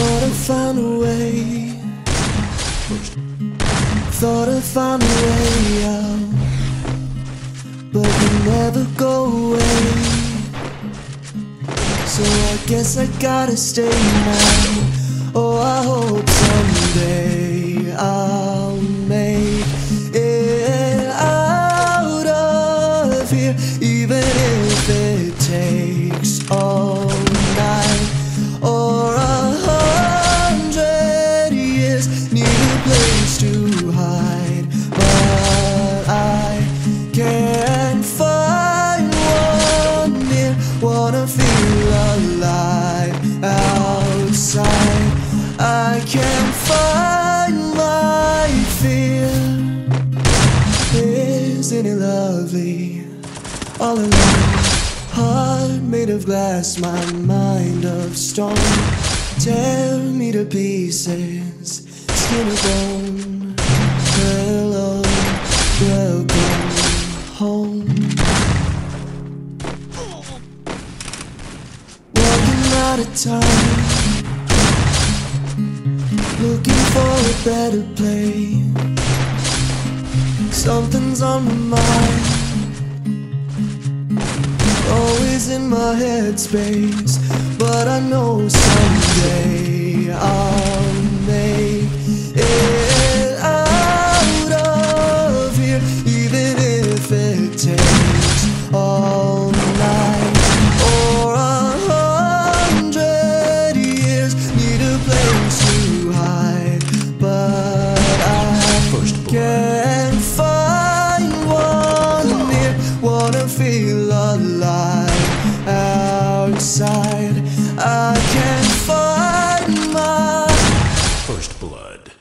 I'd find a way. Thought I'd find a way out, but you never go away. So I guess I gotta stay now. Oh, I hope someday I'll make it out of here, even if it Wanna feel alive outside. I can't find my fear. Isn't it lovely? All alone, heart made of glass, my mind of stone. Tear me to pieces, skin and bone. Hello, welcome home. Out of time, looking for a better place. Something's on my mind. Always in my headspace, but I know Wanna feel alive outside. I can't find my First blood.